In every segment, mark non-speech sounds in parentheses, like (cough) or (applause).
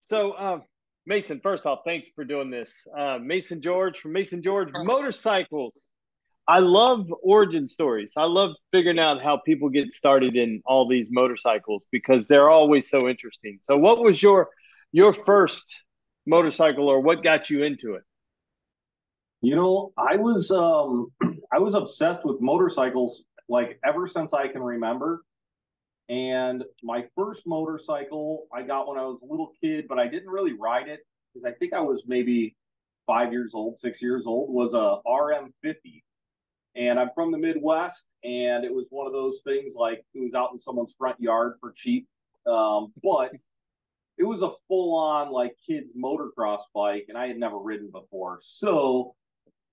So, um, Mason, first off, thanks for doing this. Uh, Mason George from Mason George Motorcycles. I love origin stories. I love figuring out how people get started in all these motorcycles because they're always so interesting. So, what was your your first motorcycle, or what got you into it? You know, I was um, (clears throat) I was obsessed with motorcycles like ever since I can remember. And my first motorcycle I got when I was a little kid, but I didn't really ride it because I think I was maybe five years old, six years old, was a RM50. And I'm from the Midwest, and it was one of those things like it was out in someone's front yard for cheap. Um, but it was a full on like kids motocross bike, and I had never ridden before. So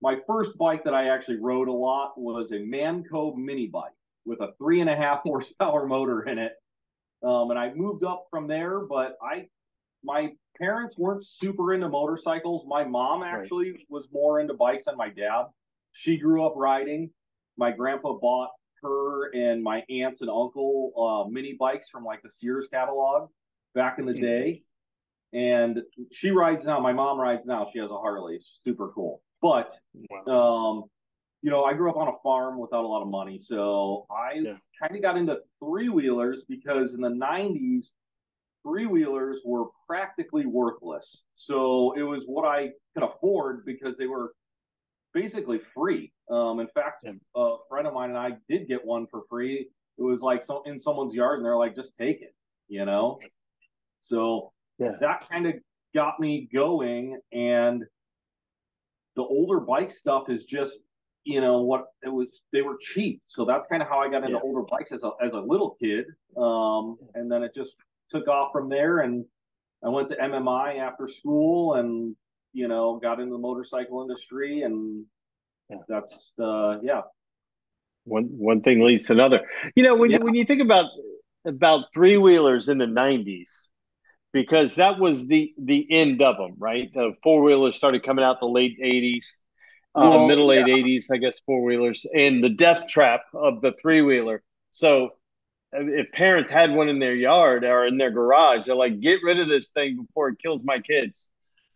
my first bike that I actually rode a lot was a Manco mini bike with a three and a half (laughs) horsepower motor in it. Um, and I moved up from there, but I, my parents weren't super into motorcycles. My mom actually right. was more into bikes than my dad. She grew up riding. My grandpa bought her and my aunts and uncle uh, mini bikes from like the Sears catalog back in the mm-hmm. day. And she rides now. My mom rides now. She has a Harley. Super cool. But wow. um, you know, I grew up on a farm without a lot of money, so I yeah. kind of got into three wheelers because in the '90s, three wheelers were practically worthless. So it was what I could afford because they were basically free. Um, in fact, yeah. a friend of mine and I did get one for free. It was like so in someone's yard, and they're like, "Just take it," you know. So yeah. that kind of got me going, and the older bike stuff is just you know what it was they were cheap so that's kind of how i got into yeah. older bikes as a, as a little kid um, and then it just took off from there and i went to mmi after school and you know got into the motorcycle industry and yeah. that's uh yeah one one thing leads to another you know when, yeah. you, when you think about about three wheelers in the 90s because that was the the end of them right the four wheelers started coming out the late 80s uh, middle late yeah. 80s, I guess, four wheelers, and the death trap of the three wheeler. So if parents had one in their yard or in their garage, they're like, get rid of this thing before it kills my kids.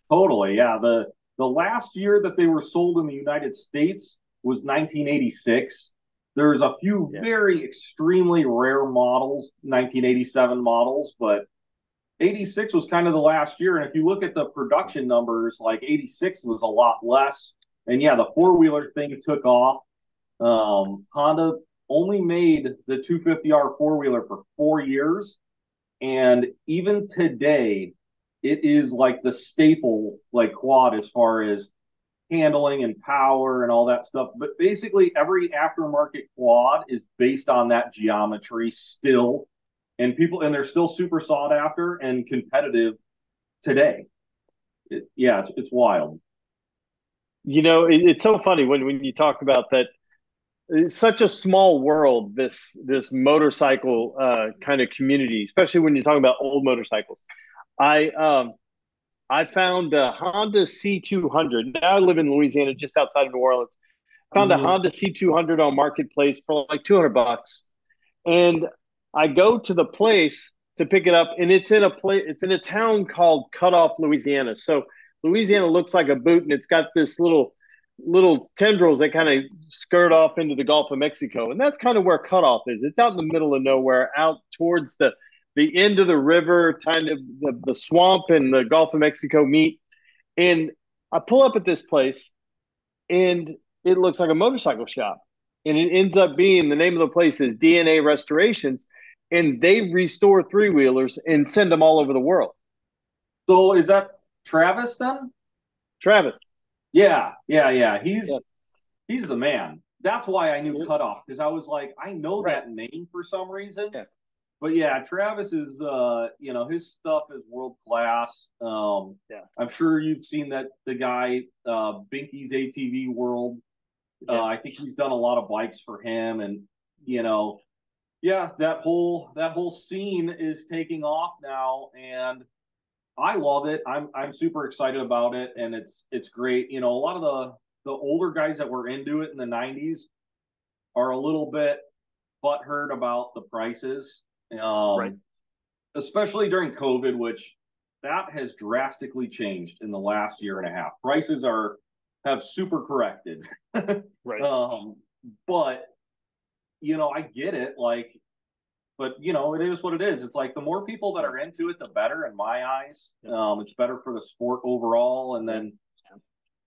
Totally. Yeah. The, the last year that they were sold in the United States was 1986. There's a few yeah. very extremely rare models, 1987 models, but 86 was kind of the last year. And if you look at the production numbers, like 86 was a lot less. And yeah, the four wheeler thing took off. Um, Honda only made the 250R four wheeler for four years. And even today, it is like the staple, like quad, as far as handling and power and all that stuff. But basically, every aftermarket quad is based on that geometry still. And people, and they're still super sought after and competitive today. It, yeah, it's, it's wild. You know it, it's so funny when, when you talk about that it's such a small world this this motorcycle uh, kind of community especially when you're talking about old motorcycles. I um i found a honda c200 now i live in louisiana just outside of new orleans. Found mm-hmm. a honda c200 on marketplace for like 200 bucks. And i go to the place to pick it up and it's in a place it's in a town called Cut Off louisiana so Louisiana looks like a boot, and it's got this little little tendrils that kind of skirt off into the Gulf of Mexico, and that's kind of where Cut Off is. It's out in the middle of nowhere, out towards the the end of the river, kind of the, the swamp and the Gulf of Mexico meet. And I pull up at this place, and it looks like a motorcycle shop. And it ends up being the name of the place is DNA Restorations, and they restore three wheelers and send them all over the world. So is that Travis then? Travis. Yeah, yeah, yeah. He's yeah. he's the man. That's why I knew Cut Off because I was like, I know right. that name for some reason. Yeah. But yeah, Travis is uh, you know, his stuff is world class. Um yeah. I'm sure you've seen that the guy uh Binky's ATV World. Uh, yeah. Uh, I think he's done a lot of bikes for him and you know, yeah, that whole that whole scene is taking off now and I love it. I'm I'm super excited about it, and it's it's great. You know, a lot of the the older guys that were into it in the '90s are a little bit butthurt about the prices, um, Right. especially during COVID, which that has drastically changed in the last year and a half. Prices are have super corrected. (laughs) Right. Um, but you know, I get it. Like, but you know, it is what it is. It's like the more people that are into it, the better in my eyes. Um, it's better for the sport overall. And then,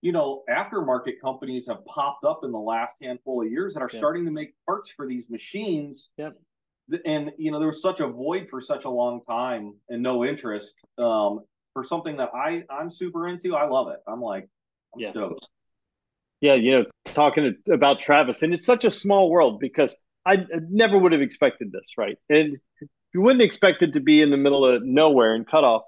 you know, aftermarket companies have popped up in the last handful of years that are Yeah. starting to make parts for these machines. Yep. And you know, there was such a void for such a long time and no interest. Um, for something that I I'm super into, I love it. I'm like, I'm Yeah. stoked. Yeah, you know, talking about Travis, and it's such a small world because I never would have expected this, right? And you wouldn't expect it to be in the middle of nowhere and cut off,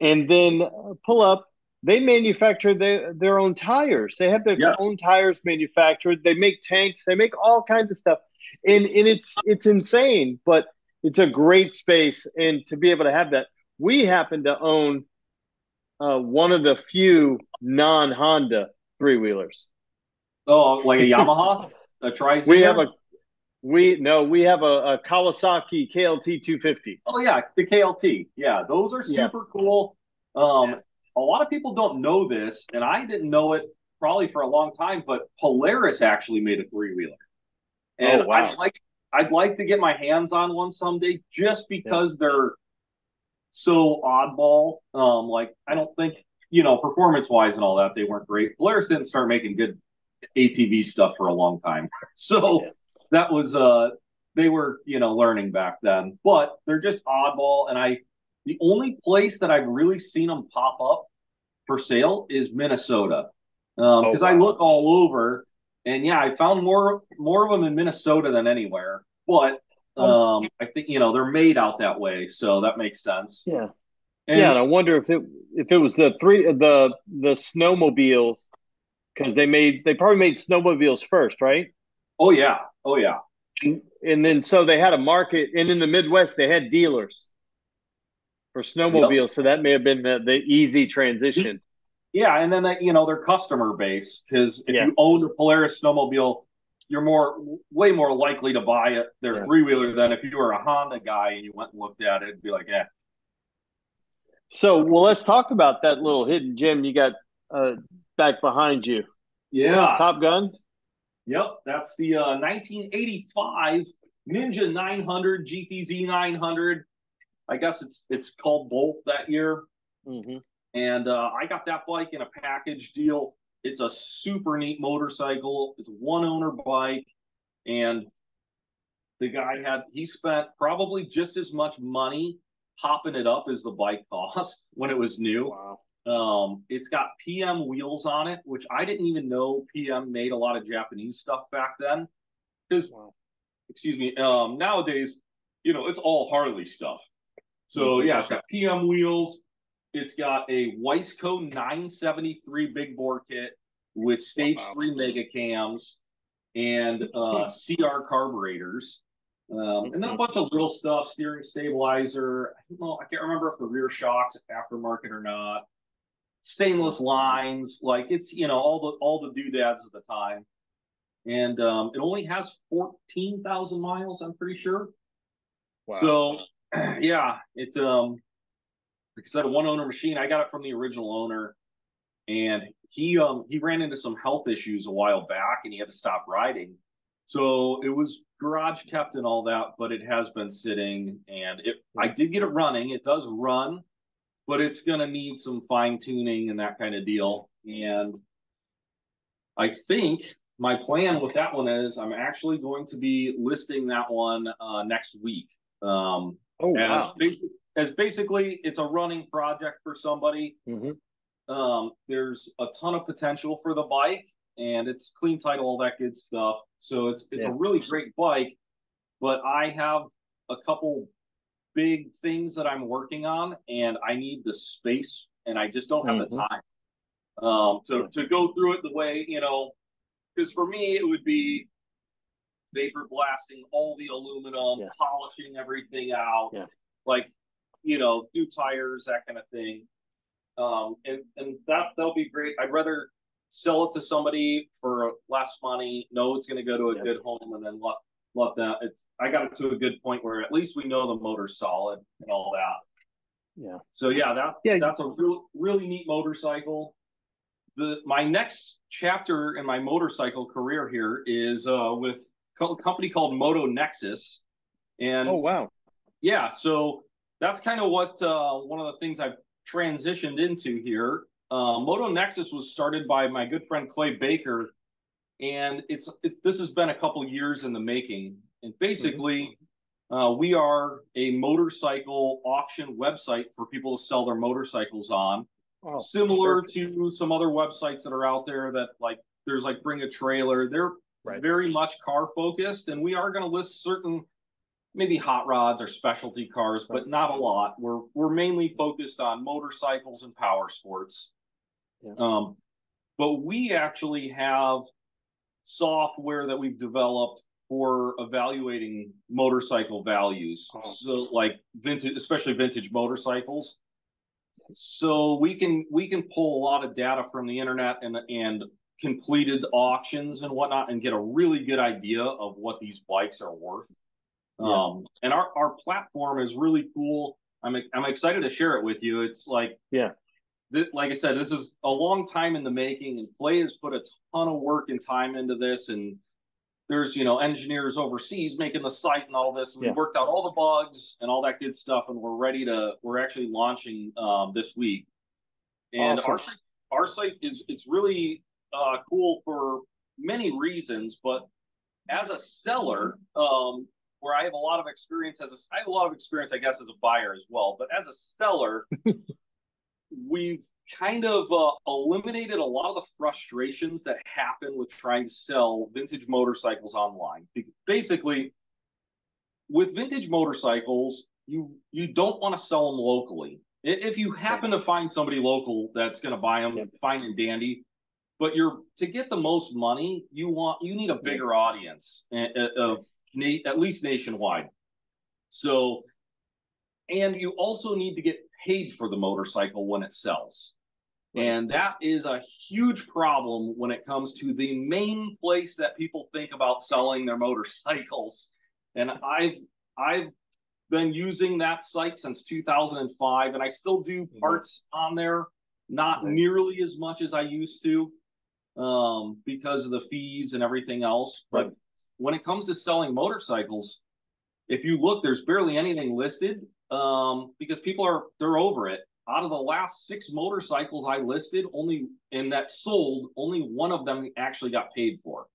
and then uh, pull up. They manufacture their their own tires. They have their Yes. own tires manufactured. They make tanks. They make all kinds of stuff, and and it's it's insane, but it's a great space. And to be able to have that, we happen to own uh, one of the few non Honda three wheelers. Oh, like a Yamaha, a tri. We have a we no, we have a, a Kawasaki KLT 250. Oh yeah, the KLT. Yeah, those are Yeah. super cool. Um, a lot of people don't know this, and I didn't know it probably for a long time. But Polaris actually made a three wheeler, and Oh, wow. I'd like I'd like to get my hands on one someday, just because they're so oddball. Um, like I don't think you know performance wise and all that they weren't great. Polaris didn't start making good ATV stuff for a long time, (laughs) so Yeah. That was uh they were you know learning back then. But they're just oddball and i the only place that i've really seen them pop up for sale is minnesota. Um Oh, because i look all over and yeah i found more more of them in minnesota than anywhere. But um i think you know they're made out that way so that makes sense. Yeah. and yeah, and I wonder if it if it was the three the the snowmobiles because they made they probably made snowmobiles first, right? oh yeah oh yeah And, and then so they had a market, and in the Midwest they had dealers for snowmobiles, so that may have been the, the easy transition. Yeah, and then that you know their customer base because if Yeah. you own a Polaris snowmobile, you're more way more likely to buy it their Yeah. three wheeler than if you were a Honda guy and you went and looked at it and be like, yeah, So, well, let's talk about that little hidden gem you got uh, back behind you. yeah, Top Gun. Yep, that's the uh, 1985 Ninja 900 GPZ 900. I guess it's it's called both that year. Mm-hmm. and uh, I got that bike in a package deal. It's a super neat motorcycle. It's one owner bike, and the guy had he spent probably just as much money popping it up as the bike cost (laughs) when it was new. Wow. Um, it's got PM wheels on it, which I didn't even know PM made a lot of Japanese stuff back then. Because, Wow. excuse me, um, nowadays, you know, it's all Harley stuff. So yeah, it's got PM wheels. It's got a Wiseco 973 big bore kit with stage Wow. three mega cams and uh, CR carburetors. Um, and then a bunch of little stuff, steering stabilizer. I don't know, I can't remember if the rear shocks aftermarket or not. Stainless lines, like it's you know all the all the doodads of the time. And um, it only has fourteen thousand miles, I'm pretty sure. Wow. So (clears throat) yeah, it um like I said, a one owner machine. I got it from the original owner, and he um he ran into some health issues a while back, and he had to stop riding. So it was garage kept and all that, but it has been sitting, and it I did get it running. It does run, but it's gonna need some fine tuning and that kind of deal. And I think my plan with that one is I'm actually going to be listing that one uh, next week. Um, oh, as, wow. basic, as basically it's a running project for somebody. Mm-hmm. Um, there's a ton of potential for the bike, and it's clean title, all that good stuff. So it's it's Yeah. a really great bike, but I have a couple big things that I'm working on, and I need the space, and I just don't have the Mhm. time um, to to go through it the way you know. Because for me, it would be vapor blasting all the aluminum, Yeah. polishing everything out, Yeah. like you know, new tires, that kind of thing. Um, and and that that'll be great. I'd rather sell it to somebody for less money, know it's going to go to a Yeah. good home, and then let let that. It's I got it to a good point where at least we know the motor's solid and all that. Yeah. So yeah, that yeah. that's a real really neat motorcycle. The my next chapter in my motorcycle career here is uh, with a company called MotoNexus, and oh wow, yeah. So that's kind of what uh, one of the things I've transitioned into here. Uh, MotoNexus was started by my good friend Clay Baker and it's it, this has been a couple years in the making. And basically, mm-hmm. uh, we are a motorcycle auction website for people to sell their motorcycles on, oh, similar perfect. to some other websites that are out there that like there's like Bring a Trailer. They're right. very much car focused, and we are going to list certain maybe hot rods or specialty cars, but not a lot. We're we're mainly focused on motorcycles and power sports. Yeah. Um, but we actually have software that we've developed for evaluating motorcycle values. Oh. So like vintage, especially vintage motorcycles. So we can we can pull a lot of data from the internet and and completed auctions and whatnot and get a really good idea of what these bikes are worth. Yeah. Um, and our, our platform is really cool. I'm I'm excited to share it with you. It's like yeah, like I said, this is a long time in the making, and Clay has put a ton of work and time into this. And there's you know engineers overseas making the site and all this. And yeah. we worked out all the bugs and all that good stuff, and we're ready to. We're actually launching um, this week. And awesome. our our site is it's really uh, cool for many reasons, but as a seller, um, where I have a lot of experience as a I have a lot of experience, I guess, as a buyer as well. But as a seller, (laughs) we've kind of uh, eliminated a lot of the frustrations that happen with trying to sell vintage motorcycles online. Basically, with vintage motorcycles, you you don't want to sell them locally. If you happen to find somebody local that's going to buy them, fine and dandy. But you're to get the most money, you want you need a bigger audience of at least nationwide. So, and you also need to get paid for the motorcycle when it sells. And that is a huge problem when it comes to the main place that people think about selling their motorcycles. And I've I've been using that site since 2005 and I still do mm-hmm. parts on there, not nearly as much as I used to um, because of the fees and everything else. But when it comes to selling motorcycles, if you look, there's barely anything listed um, because people are they're over it. Out of the last six motorcycles I listed, only and that sold, only one of them actually got paid for.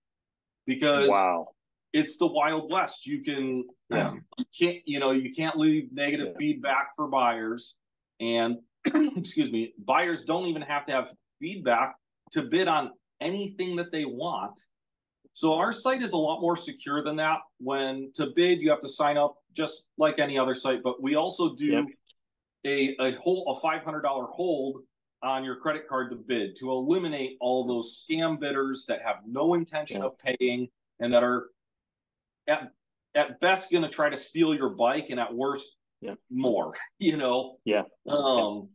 Because wow, it's the Wild West. You can yeah. (clears throat) you can't you know you can't leave negative yeah. feedback for buyers, and (clears throat) excuse me, buyers don't even have to have feedback to bid on anything that they want. So our site is a lot more secure than that. When to bid, you have to sign up just like any other site, but we also do yep. a a whole a five hundred dollar hold on your credit card to bid to eliminate all those scam bidders that have no intention of paying and that are at at best going to try to steal your bike and at worst more (laughs) you know yeah um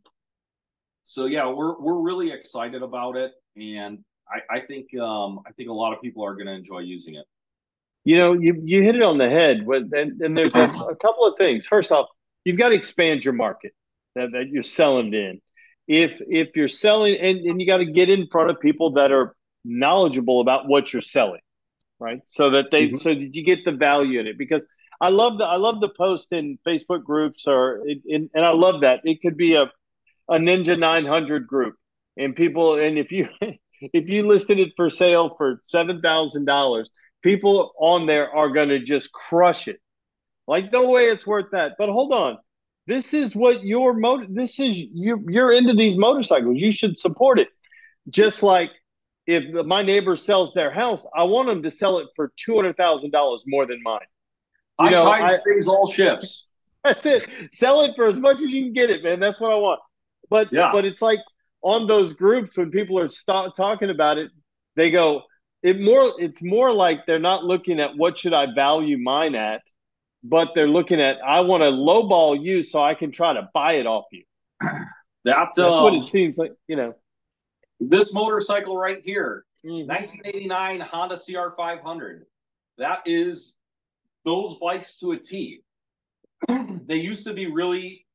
so yeah we're we're really excited about it and I, I think um, I think a lot of people are going to enjoy using it. You know, you you hit it on the head. With, and, and there's a, a, couple of things. First off, you've got to expand your market that, that you're selling in. If if you're selling, and, and you got to get in front of people that are knowledgeable about what you're selling, right? So that they mm-hmm. so that you get the value in it. Because I love the I love the post in Facebook groups or in, and I love that it could be a a Ninja 900 group and people and if you (laughs) if you listed it for sale for seven thousand dollars, people on there are going to just crush it. Like no way it's worth that. But hold on, this is what your motor. This is you. You're into these motorcycles. You should support it. Just like if my neighbor sells their house, I want them to sell it for two hundred thousand dollars more than mine. You I know, I, stays all ships. (laughs) That's it. Sell it for as much as you can get it, man. That's what I want. But yeah. but it's like on those groups when people are stop talking about it, they go, it more it's more like they're not looking at what should I value mine at, but they're looking at I want to lowball you so I can try to buy it off you. (clears throat) That, That's what it seems like, you know. This motorcycle right here, mm-hmm. 1989 Honda CR500. That is those bikes to a T. (clears throat) they used to be really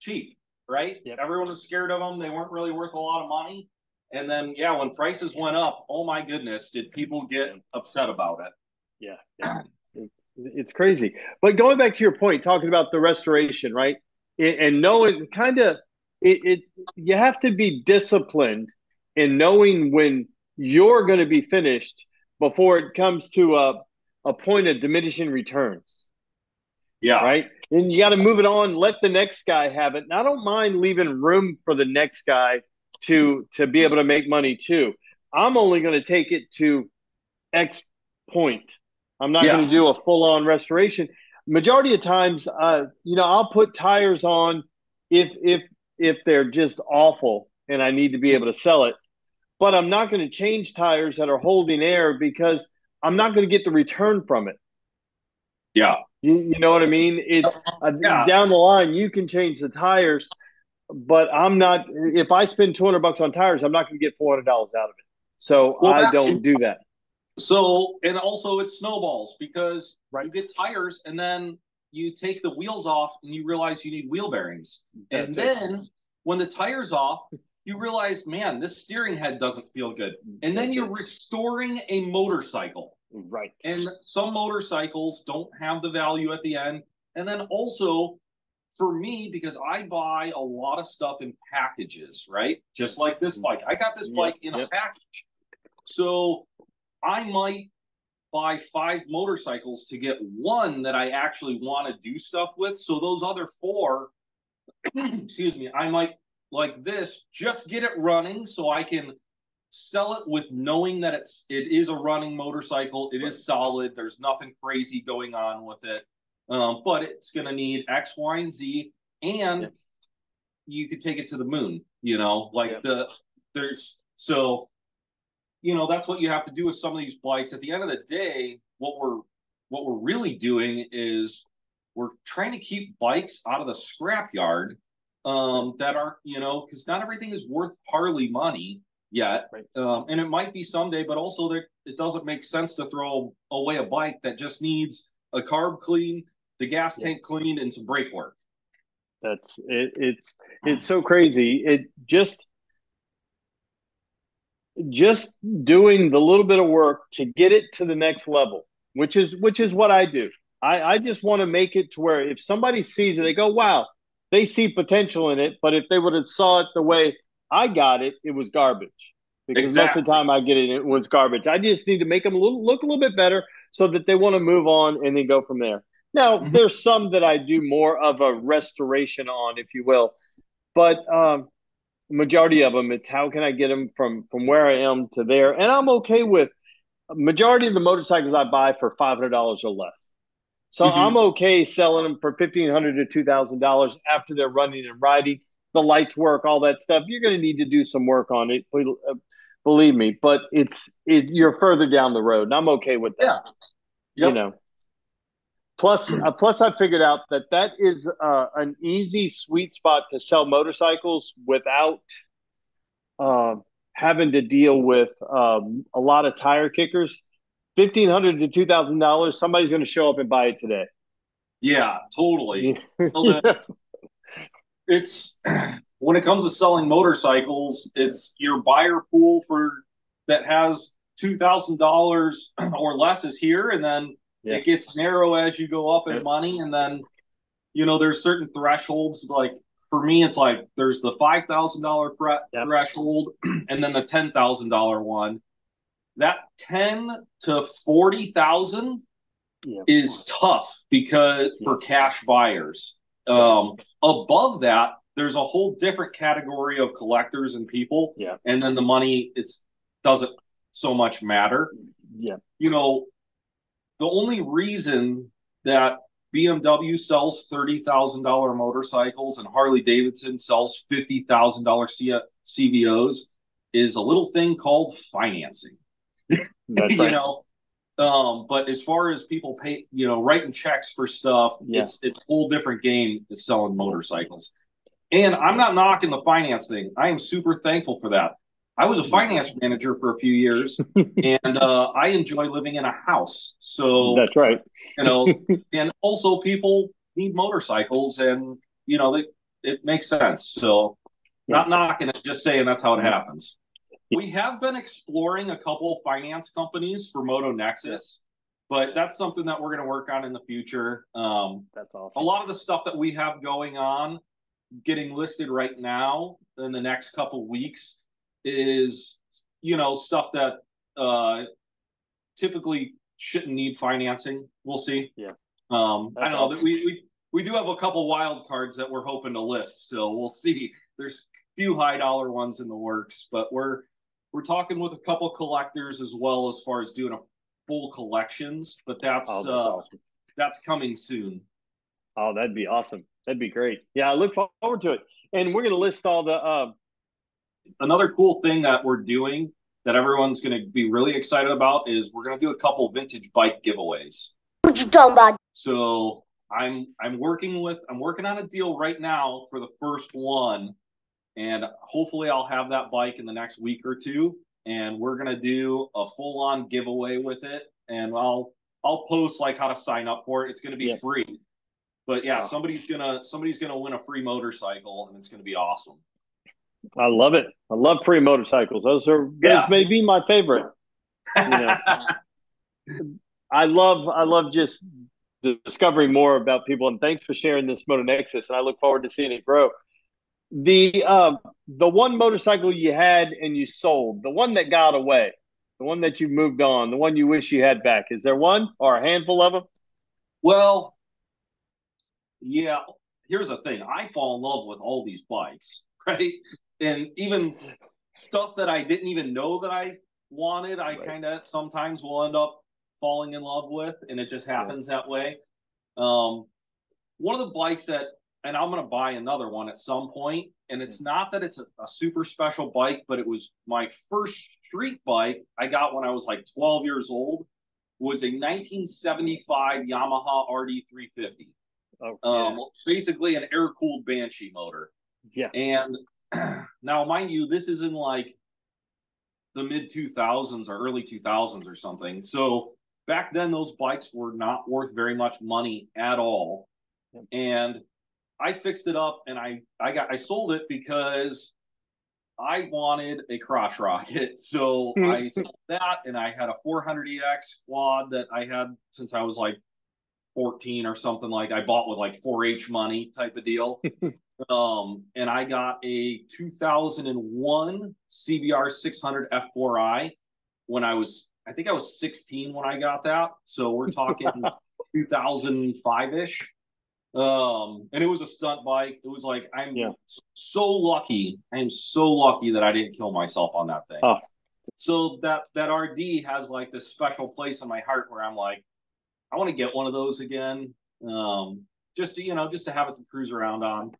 cheap, right? Yep. Everyone was scared of them. They weren't really worth a lot of money. And then, yeah, when prices went up, oh my goodness, did people get upset about it? Yeah, yeah. (clears throat) it's crazy. But going back to your point, talking about the restoration, right? It, and knowing kind of it, it, you have to be disciplined in knowing when you're going to be finished before it comes to a, a point of diminishing returns. Yeah. Right. And you got to move it on. Let the next guy have it. And I don't mind leaving room for the next guy to to be able to make money too. I'm only going to take it to X point. I'm not yeah. going to do a full on restoration. Majority of times, uh, you know, I'll put tires on if if if they're just awful and I need to be able to sell it. But I'm not going to change tires that are holding air because I'm not going to get the return from it. Yeah. You, you know what I mean? It's uh, yeah. down the line, you can change the tires, but I'm not, if I spend 200 bucks on tires, I'm not going to get $400 out of it. So well, I that, don't do that. So, and also it snowballs because right. you get tires and then you take the wheels off and you realize you need wheel bearings. That's and then it. when the tire's off, you realize, man, this steering head doesn't feel good. And then you're restoring a motorcycle. Right. And some motorcycles don't have the value at the end. And then also, for me, because I buy a lot of stuff in packages, right? Just like this mm-hmm. bike. I got this bike yep, in a package. So I might buy five motorcycles to get one that I actually want to do stuff with. So those other four, (clears throat) excuse me, I might like this just get it running so I can sell it with knowing that it's it is a running motorcycle. It is solid. There's nothing crazy going on with it. Um, but it's going to need X, Y, and Z, and yeah. you could take it to the moon. You know, like yeah. the there's so you know that's what you have to do with some of these bikes. At the end of the day, what we're what we're really doing is we're trying to keep bikes out of the scrapyard um, that are you know because not everything is worth Harley money yet, right. um, and it might be someday. But also, there, it doesn't make sense to throw away a bike that just needs a carb clean, the gas tank clean, and some brake work. That's it. It's it's so crazy. It just just doing the little bit of work to get it to the next level, which is which is what I do. I, I just want to make it to where if somebody sees it, they go, "Wow, they see potential in it." But if they would have saw it the way I got it, it was garbage. Because exactly. most of the time I get it, it was garbage. I just need to make them a little, look a little bit better so that they want to move on and then go from there. Now, mm-hmm. there's some that I do more of a restoration on, if you will, but um, majority of them, it's how can I get them from from where I am to there, and I'm okay with majority of the motorcycles I buy for five hundred dollars or less. So mm-hmm. I'm okay selling them for fifteen hundred to two thousand dollars after they're running and riding. The lights work, all that stuff. You're going to need to do some work on it, uh, believe me. But it's it, you're further down the road, and I'm okay with that. Yeah. Yep. You know. Plus, uh, plus, I figured out that that is uh, an easy sweet spot to sell motorcycles without uh, having to deal with um, a lot of tire kickers. Fifteen hundred to two thousand dollars. Somebody's going to show up and buy it today. Yeah, totally. (laughs) it's (clears throat) when it comes to selling motorcycles, it's your buyer pool for that has two thousand dollars (clears throat) or less is here, and then yeah. it gets narrow as you go up in money, and then you know there's certain thresholds. Like for me, it's like there's the five thousand dollar threshold, (clears throat) and then the ten thousand dollar one. That ten to forty thousand yeah. is tough because yeah. for cash buyers. Um, above that, there's a whole different category of collectors and people. Yeah. And then the money it's doesn't so much matter. Yeah. You know, the only reason that BMW sells thirty thousand dollar motorcycles and Harley Davidson sells fifty thousand dollar CVOs is a little thing called financing. (laughs) That's (laughs) you right. know, um, but as far as people pay, you know, writing checks for stuff, yeah. it's it's a whole different game. It's selling motorcycles, and I'm not knocking the finance thing. I am super thankful for that. I was a finance manager for a few years, (laughs) and uh, I enjoy living in a house. So that's right. you know, (laughs) and also people need motorcycles, and you know, it, it makes sense. So, yeah. not knocking it, just saying that's how it happens. We have been exploring a couple finance companies for MotoNexus, but that's something that we're going to work on in the future. Um, that's awesome. A lot of the stuff that we have going on, getting listed right now in the next couple weeks is you know stuff that uh, typically shouldn't need financing. We'll see. Yeah. Um, I don't know. Awesome. We, we we do have a couple wild cards that we're hoping to list, so we'll see. There's a few high dollar ones in the works, but we're we're talking with a couple collectors as well as far as doing a full collections. But that's oh, that's, uh, awesome. that's coming soon. Oh, that'd be awesome. That'd be great. Yeah, I look forward to it. And we're going to list all the uh, another cool thing that we're doing that everyone's going to be really excited about is we're going to do a couple vintage bike giveaways. What you talking about? So I'm I'm working with I'm working on a deal right now for the first one, and hopefully I'll have that bike in the next week or two, and we're gonna do a full on giveaway with it, and I'll I'll post like how to sign up for it. It's gonna be yeah. free, but yeah, wow. somebody's gonna somebody's gonna win a free motorcycle, and it's gonna be awesome. I love it. I love free motorcycles. Those are yeah. those may be my favorite. You know, (laughs) I love I love just discovering more about people. And thanks for sharing this MotoNexus. And I look forward to seeing it grow. The uh, the one motorcycle you had and you sold, the one that got away, the one that you moved on, the one you wish you had back. Is there one or a handful of them? Well, yeah. Here's the thing: I fall in love with all these bikes, (laughs) right? and even stuff that I didn't even know that I wanted, I right. kind of sometimes will end up falling in love with, and it just happens yeah. that way. Um, one of the bikes that, and I'm going to buy another one at some point. and it's not that it's a, a, super special bike, but it was my first street bike I got when I was like 12 years old. Was a 1975 Yamaha RD350. Oh, yeah. um, basically an air cooled Banshee motor. Yeah. And (clears throat) now, mind you, this is in like the mid 2000s or early 2000s or something. So back then, those bikes were not worth very much money at all. And I fixed it up and I, I got I sold it because I wanted a crotch rocket. (laughs) So hmm. I sold that and I had a 400EX quad that I had since I was like 14 or something like I bought with like 4-H money type of deal. (laughs) Um, and I got a 2001 CBR 600 F4i when I was, I think I was 16 when I got that. So we're talking (laughs) 2005 ish. Um, and it was a stunt bike. It was like, I'm yeah. so lucky. I am so lucky that I didn't kill myself on that thing. Oh. So that, that RD has like this special place in my heart where I'm like, I want to get one of those again. Um, just to, you know, just to have it to cruise around on.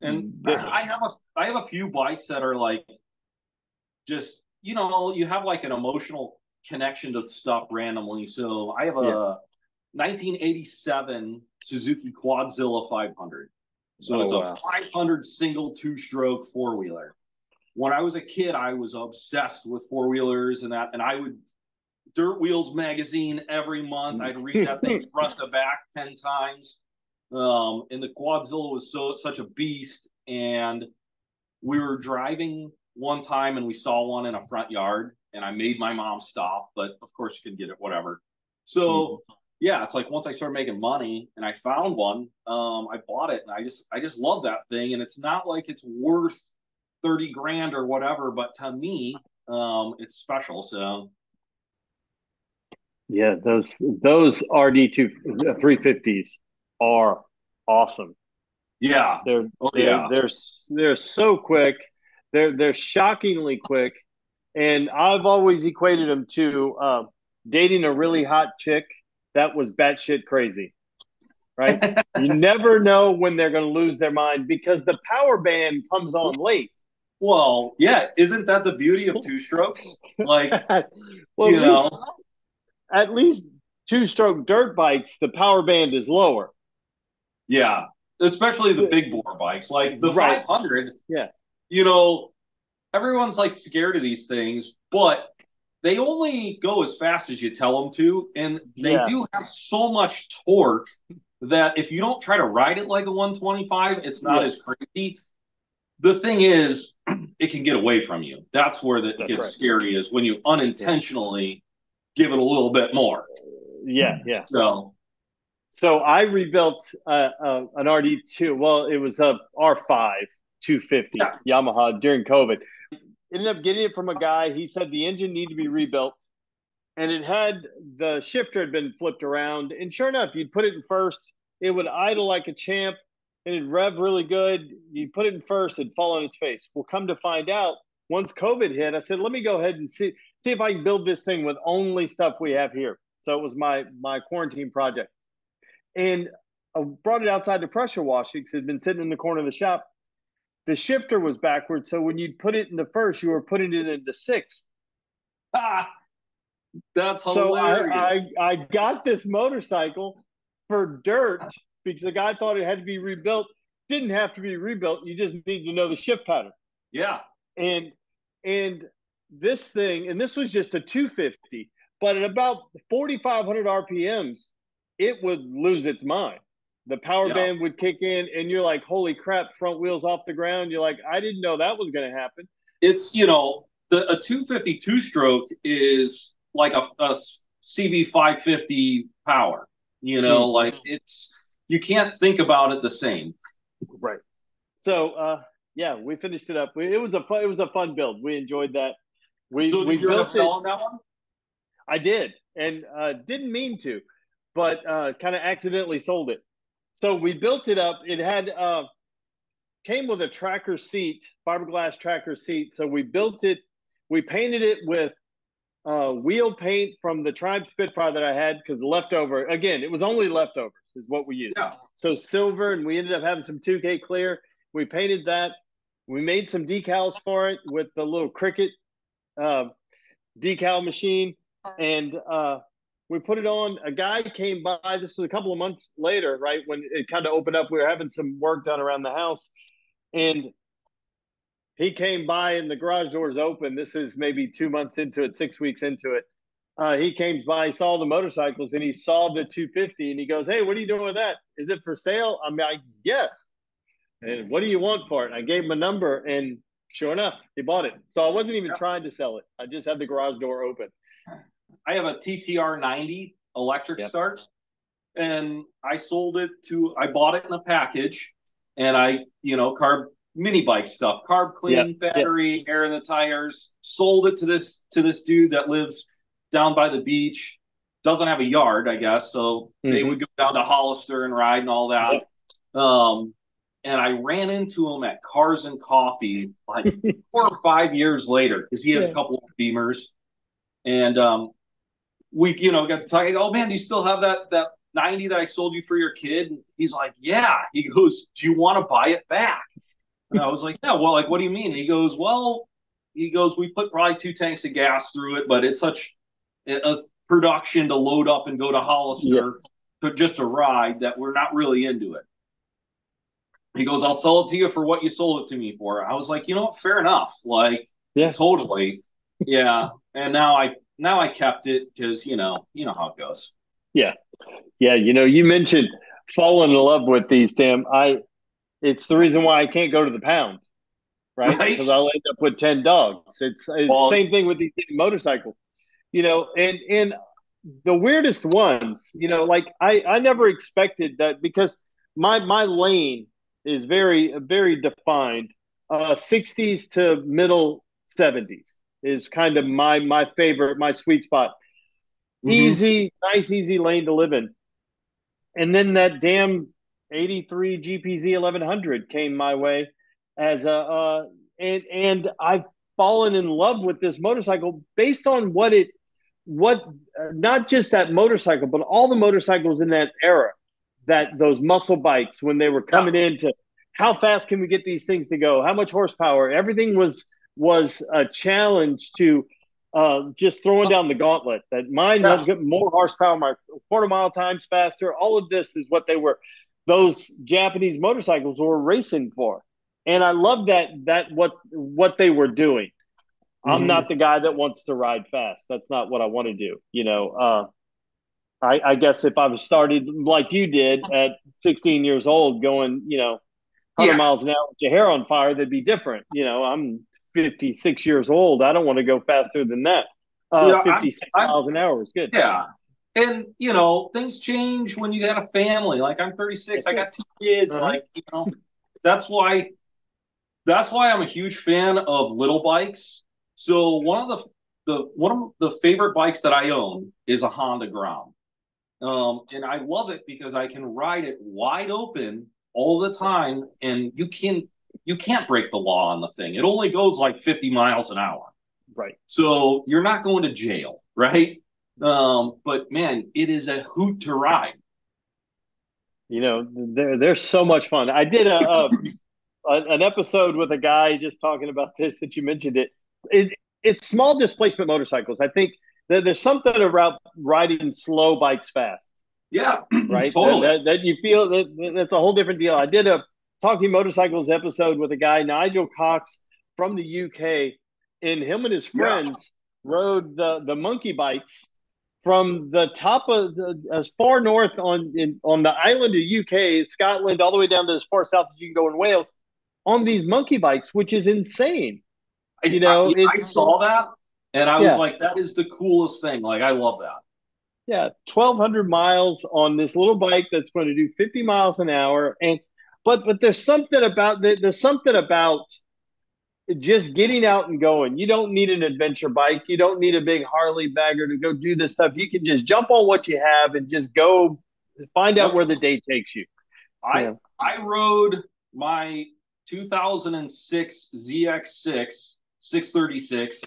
And I have a I have a few bikes that are like just you know you have like an emotional connection to stuff randomly. So I have a yeah. 1987 Suzuki Quadzilla 500. So oh, it's a wow. 500 single two stroke four wheeler. When I was a kid, I was obsessed with four wheelers and that, and I would Dirt Wheels magazine every month. I'd read that thing (laughs) front to back 10 times. Um, and the Quadzilla was so such a beast. And we were driving one time and we saw one in a front yard, and I made my mom stop, but of course you can get it, whatever. So mm-hmm. Yeah, it's like once I started making money and I found one, um, I bought it and I just I just love that thing. And it's not like it's worth 30 grand or whatever, but to me, um, it's special. So yeah, those those RD two three fifties are awesome. Yeah, they're oh, they're, yeah. they're they're so quick. They're they're shockingly quick, and I've always equated them to uh, dating a really hot chick that was batshit crazy. Right? you never know when they're going to lose their mind because the power band comes on late. Well, yeah, isn't that the beauty of two strokes? Like, (laughs) well, you at know, least, at least two stroke dirt bikes, the power band is lower. Yeah, especially the big bore bikes, like the right. 500. Yeah, you know, everyone's like scared of these things, but they only go as fast as you tell them to, and they yeah. do have so much torque that if you don't try to ride it like a 125, it's not yeah. as crazy. The thing is, (clears throat) it can get away from you. That's where it gets right. scary is when you unintentionally give it a little bit more. Yeah, yeah. So, so I rebuilt uh, uh, an RD2. Well, it was a R5 250 yeah. Yamaha during COVID. Ended up getting it from a guy. He said the engine needed to be rebuilt, and it had the shifter had been flipped around. And sure enough, you'd put it in first, it would idle like a champ, and it'd rev really good. You put it in first, it'd fall on its face. Well, come to find out, once COVID hit, I said, let me go ahead and see see if I can build this thing with only stuff we have here. So it was my my quarantine project, and I brought it outside to pressure washing because it had been sitting in the corner of the shop the shifter was backwards. So when you'd put it in the first, you were putting it in the sixth. Ah, that's hilarious. So I, I, I got this motorcycle for dirt because the guy thought it had to be rebuilt. Didn't have to be rebuilt. You just need to know the shift pattern. Yeah. And and this thing, and this was just a 250, but at about 4,500 RPMs, it would lose its mind the power yeah. band would kick in and you're like holy crap front wheels off the ground. You're like i didn't know that was going to happen. It's you know the a 252 stroke is like a, a cb 550 power you know mm-hmm. like it's you can't think about it the same. Right. So uh yeah we finished it up. We, it was a fun, it was a fun build. We enjoyed that. We so we built it, that one? I did and uh didn't mean to but uh kind of accidentally sold it so we built it up. It had uh, came with a tracker seat, fiberglass tracker seat. So we built it. We painted it with uh, wheel paint from the Triumph Spitfire that I had because the leftover again, it was only leftovers is what we used. Yeah. So silver, and we ended up having some 2K clear. We painted that. We made some decals for it with the little cricket uh, decal machine, and uh, we put it on. A guy came by. This was a couple of months later, right when it kind of opened up. We were having some work done around the house, and he came by, and the garage doors open. This is maybe two months into it, six weeks into it. Uh, he came by, saw the motorcycles, and he saw the 250, and he goes, "Hey, what are you doing with that? Is it for sale?" I'm like, "Yes." And what do you want for it? And I gave him a number, and sure enough, he bought it. So I wasn't even trying to sell it. I just had the garage door open. I have a TTR 90 electric yep. start, and I sold it to. I bought it in a package, and I, you know, carb mini bike stuff, carb clean, yep. battery, yep. air in the tires. Sold it to this to this dude that lives down by the beach. Doesn't have a yard, I guess, so mm-hmm. they would go down to Hollister and ride and all that. Um, and I ran into him at Cars and Coffee like (laughs) four or five years later because he has yeah. a couple of Beamers, and um, we, you know, got to talking. Oh man, do you still have that that 90 that I sold you for your kid? And he's like, Yeah. He goes, Do you want to buy it back? And I was like, Yeah, well, like, what do you mean? And he goes, Well, he goes, We put probably two tanks of gas through it, but it's such a production to load up and go to Hollister yeah. to just a ride that we're not really into it. He goes, I'll sell it to you for what you sold it to me for. I was like, you know what, fair enough. Like, yeah, totally. Yeah. And now I now I kept it because you know you know how it goes. Yeah, yeah. You know, you mentioned falling in love with these damn. I. It's the reason why I can't go to the pound, right? Because right? I'll end up with ten dogs. It's, it's well, same thing with these motorcycles, you know. And and the weirdest ones, you know, like I I never expected that because my my lane is very very defined, uh, 60s to middle 70s is kind of my my favorite, my sweet spot. Mm-hmm. Easy, nice, easy lane to live in. And then that damn 83 GPZ 1100 came my way as a uh, and and I've fallen in love with this motorcycle based on what it what uh, not just that motorcycle but all the motorcycles in that era that those muscle bikes when they were coming yeah. into how fast can we get these things to go how much horsepower everything was was a challenge to uh, just throwing down the gauntlet. That mine yeah. has more horsepower, my quarter mile times faster. All of this is what they were. Those Japanese motorcycles were racing for, and I love that that what what they were doing. Mm-hmm. I'm not the guy that wants to ride fast. That's not what I want to do. You know, uh, I, I guess if I was started like you did at 16 years old, going, you know, 100 yeah. miles an hour with your hair on fire, that'd be different. You know, I'm 56 years old. I don't want to go faster than that. Uh, know, 56 I'm, miles an hour is good. Yeah. And, you know, things change when you got a family. Like I'm 36, I got two kids. Uh-huh. Like, you know, that's why, that's why I'm a huge fan of little bikes. So one of the, the, one of the favorite bikes that I own is a Honda Grom. Um, and I love it because I can ride it wide open all the time and you can you can't break the law on the thing. It only goes like 50 miles an hour. Right. So you're not going to jail, right? Um, but man, it is a hoot to ride. You know, they're they're so much fun. I did a, a, an episode with a guy just talking about this that you mentioned it. it it's small displacement motorcycles. I think there's something about riding slow bikes fast. Yeah, (clears throat) right. totally. That, that, that, you feel that that's a whole different deal. I did a talking motorcycles episode with a guy Nigel Cox from the UK, and him and his friends yeah. rode the the monkey bikes from the top of the, as far north on in, on the island of UK, Scotland, all the way down to as far south as you can go in Wales, on these monkey bikes, which is insane. You know, I, I saw that and I was like, that is the coolest thing. Like, I love that. Yeah, 1,200 miles on this little bike that's going to do 50 miles an hour. And, but, but there's something about, there's something about just getting out and going. You don't need an adventure bike. You don't need a big Harley bagger to go do this stuff. You can just jump on what you have and just go find out where the day takes you. I, yeah. I rode my 2006 ZX6 636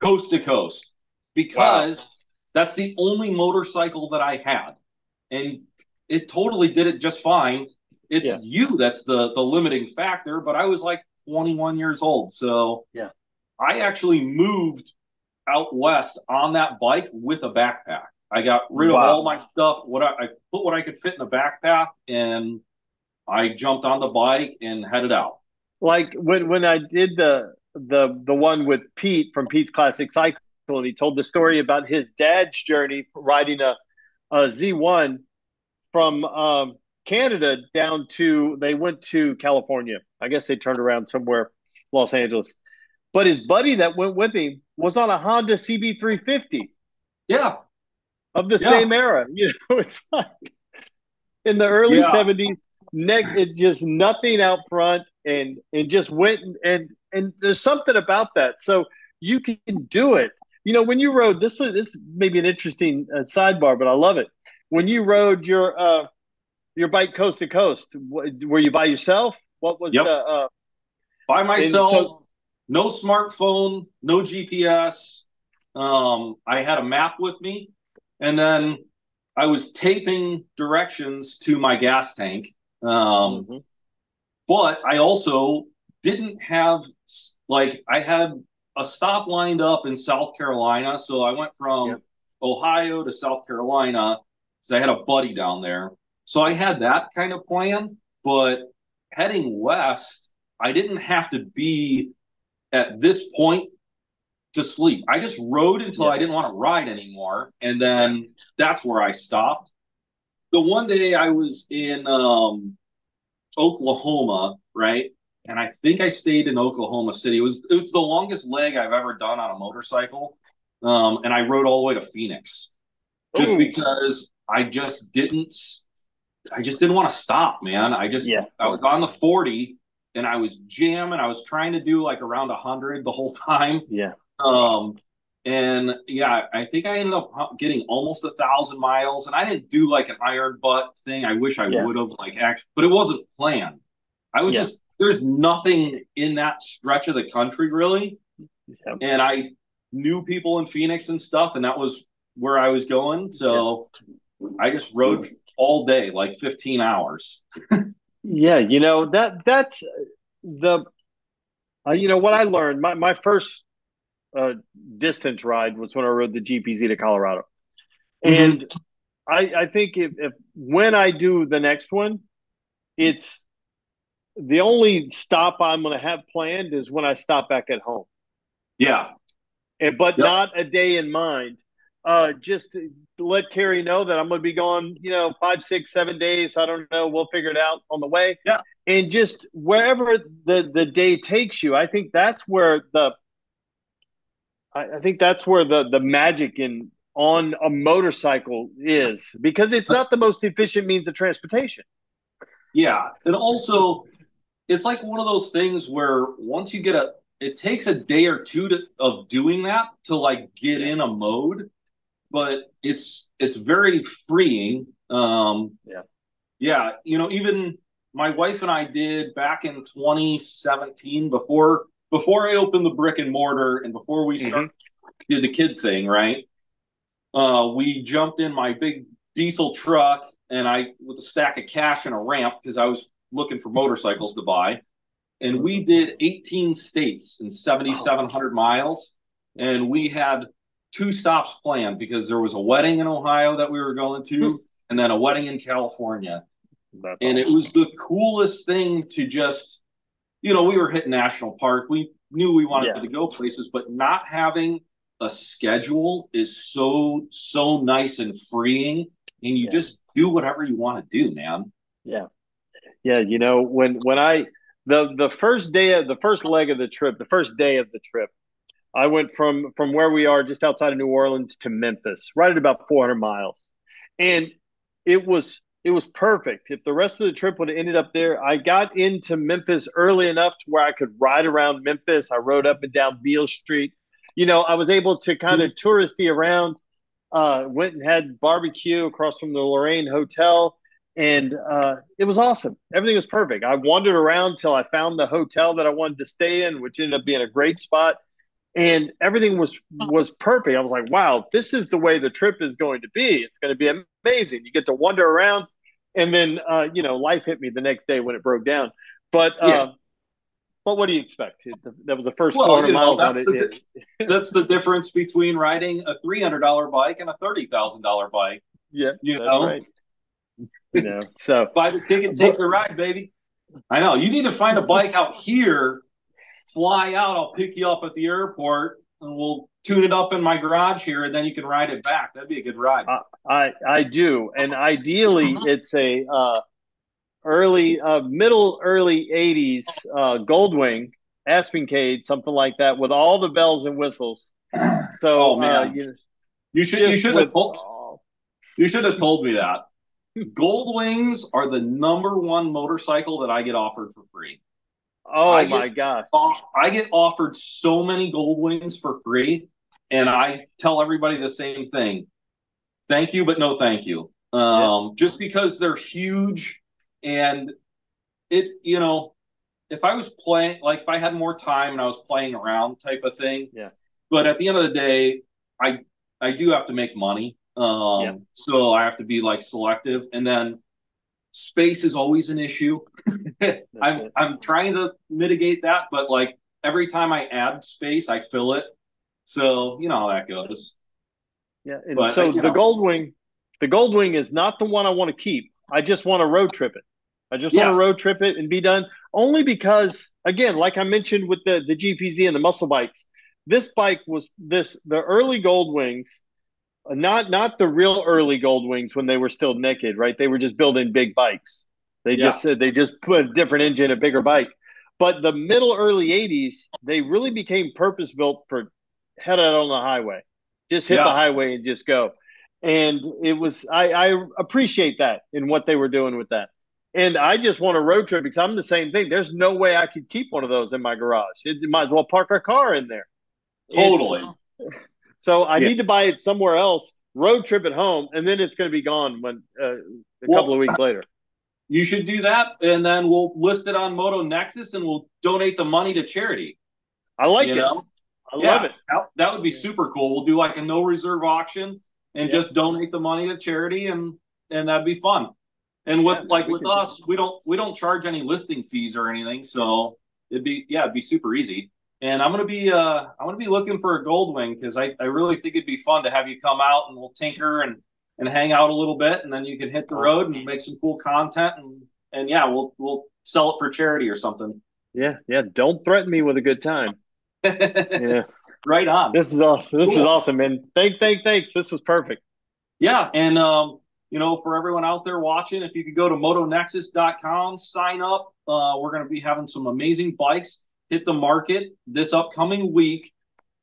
coast to coast because wow. that's the only motorcycle that I had. And it totally did it just fine. It's yeah. you that's the the limiting factor, but I was like 21 years old. So yeah. I actually moved out west on that bike with a backpack. I got rid wow. of all my stuff. What I, I put what I could fit in the backpack and I jumped on the bike and headed out. Like when when I did the the the one with Pete from Pete's Classic Cycle, and he told the story about his dad's journey riding a a Z1 from um, Canada down to they went to California. I guess they turned around somewhere, Los Angeles. But his buddy that went with him was on a Honda CB350. Yeah, of the yeah. same era. (laughs) You know, it's like in the early yeah. 70s, neck it just nothing out front and and just went and, and and there's something about that. So you can do it. You know, when you rode this, this may be an interesting uh, sidebar, but I love it. When you rode your uh, your bike coast to coast, were you by yourself? What was yep. the uh, by myself? So, no smartphone, no GPS. Um, I had a map with me, and then I was taping directions to my gas tank. Um, mm-hmm. But I also didn't have like I had a stop lined up in South Carolina, so I went from yep. Ohio to South Carolina because I had a buddy down there. So I had that kind of plan, but heading west, I didn't have to be at this point to sleep. I just rode until yeah. I didn't want to ride anymore, and then that's where I stopped. The one day I was in um, Oklahoma, right? and I think I stayed in Oklahoma City. It was it was the longest leg I've ever done on a motorcycle, um, and I rode all the way to Phoenix, just Ooh. because I just didn't. I just didn't want to stop, man. I just yeah. I was on the forty and I was jamming. I was trying to do like around hundred the whole (laughs) time. Yeah. Um, and yeah, I think I ended up getting almost a thousand miles, and I didn't do like an iron butt thing. I wish I yeah. would have like actually, but it wasn't planned. I was yeah. just there's nothing in that stretch of the country really. Yep. And I knew people in Phoenix and stuff, and that was where I was going. So. I just rode all day, like 15 hours. yeah, you know that that's the uh, you know what I learned. My my first uh, distance ride was when I rode the GPZ to Colorado, mm-hmm. and I I think if, if when I do the next one, it's the only stop I'm going to have planned is when I stop back at home. Yeah. And, but yep. not a day in mind. Uh, just let Carrie know that I'm going to be gone, you know, five, six, seven days. I don't know. We'll figure it out on the way. Yeah. And just wherever the, the day takes you, I think that's where the, I, I think that's where the, the magic in on a motorcycle is because it's not the most efficient means of transportation. Yeah. And also, it's like one of those things where once you get a, it takes a day or two to, of doing that to like get in a mode, but it's it's very freeing. Um, yeah, yeah. You know, even my wife and I did back in 2017 before before I opened the brick and mortar and before we started mm-hmm. did the kid thing, right? Uh, we jumped in my big diesel truck and I with a stack of cash and a ramp because I was looking for motorcycles to buy. And we did 18 states and 7,700 miles. And we had two stops planned because there was a wedding in Ohio that we were going to, hmm. and then a wedding in California. That's and awesome. it was the coolest thing to just, you know, we were hitting national park. We knew we wanted yeah. to go places, but not having a schedule is so so nice and freeing, and you yeah. just do whatever you want to do, man. Yeah, yeah, you know, when when I the the first day of the first leg of the trip, the first day of the trip, I went from from where we are just outside of New Orleans to Memphis, right at about 400 miles, and it was it was perfect. If the rest of the trip would have ended up there, I got into Memphis early enough to where I could ride around Memphis. I rode up and down Beale Street. You know, I was able to kind of touristy around. Uh, went and had barbecue across from the Lorraine Hotel and uh, it was awesome. Everything was perfect. I wandered around till I found the hotel that I wanted to stay in, which ended up being a great spot, and everything was was perfect. I was like, "Wow, this is the way the trip is going to be. It's going to be amazing." You get to wander around, and then uh, you know, life hit me the next day when it broke down. But uh, yeah. but what do you expect? That was the first well, 400 miles on it. The, that's the difference between riding a three hundred dollar bike and a thirty thousand dollar bike. Yeah, you know. Right you know, so (laughs) buy the ticket, take the ride, baby. I know you need to find a bike out here, fly out. I'll pick you up at the airport, and we'll tune it up in my garage here, and then you can ride it back. That'd be a good ride. I I, I do, and ideally, it's a uh, early, uh, middle, early '80s uh, Goldwing Aspencade, something like that, with all the bells and whistles. So, oh, man. Uh, you, you should you should have told, you should have told me that. (laughs) Gold Wings are the number one motorcycle that I get offered for free. Oh get, my gosh. I get offered so many Gold Wings for free, and I tell everybody the same thing. Thank you, but no thank you. Um, yeah. just because they're huge and it, you know, if I was playing like if I had more time and I was playing around type of thing. Yeah. But at the end of the day, I I do have to make money. Um, yeah. So I have to be like selective, and then space is always an issue. (laughs) I'm it. I'm trying to mitigate that, but like every time I add space, I fill it. So you know how that goes. Yeah, and but, so the know. Goldwing, the Goldwing is not the one I want to keep. I just want to road trip it. I just yeah. want to road trip it and be done. Only because, again, like I mentioned with the the GPZ and the muscle bikes, this bike was this the early Goldwings not not the real early gold wings when they were still naked right they were just building big bikes they yeah. just said they just put a different engine a bigger bike but the middle early 80s they really became purpose built for head out on the highway just hit yeah. the highway and just go and it was I, I appreciate that in what they were doing with that and I just want a road trip because I'm the same thing. There's no way I could keep one of those in my garage. It, might as well park our car in there. Totally. It's, (laughs) so I yeah. need to buy it somewhere else, road trip at home, and then it's going to be gone when uh, a well, couple of weeks later. You should do that, and then we'll list it on MotoNexus, and we'll donate the money to charity. I like you it. Know? I yeah, love it. That, that, would be super cool. We'll do like a no reserve auction and yeah. just donate the money to charity, and and that'd be fun. And with yeah, like with us, we don't we don't charge any listing fees or anything, so it'd be yeah, it'd be super easy. And I'm gonna be uh I'm gonna be looking for a gold wing because I, I really think it'd be fun to have you come out and we'll tinker and and hang out a little bit and then you can hit the road and make some cool content and and yeah, we'll we'll sell it for charity or something. Yeah, yeah. Don't threaten me with a good time. (laughs) yeah. Right on. This is awesome. This cool. is awesome, man. Thank, thank, thanks. This was perfect. Yeah, and um, you know, for everyone out there watching, if you could go to motonexus.com, sign up. Uh, we're going to be having some amazing bikes hit the market this upcoming week,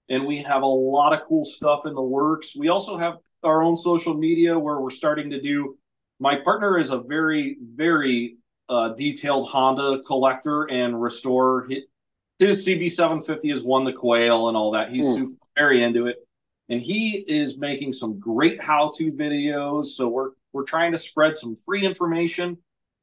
and we have a lot of cool stuff in the works. We also have our own social media where we're starting to do. My partner is a very, very uh, detailed Honda collector and restorer. His CB750 has won the quail and all that. He's mm. super, very into it, and he is making some great how-to videos. So we're we're trying to spread some free information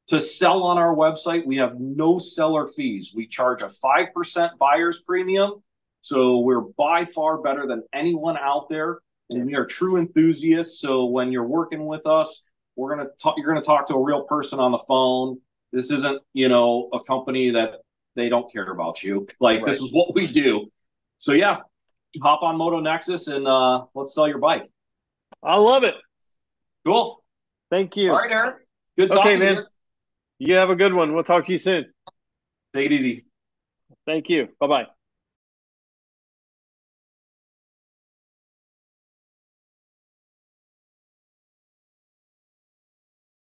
to sell on our website. We have no seller fees. We charge a five percent buyer's premium, so we're by far better than anyone out there, and we are true enthusiasts. So when you're working with us, we're gonna talk. You're gonna talk to a real person on the phone this isn't, you know, a company that they don't care about you. Like right. this is what we do. So yeah, hop on MotoNexus and uh, let's sell your bike. I love it. Cool. Thank you. All right, Eric. Good talking okay, man. You. you have a good one. We'll talk to you soon. Take it easy. Thank you. Bye bye.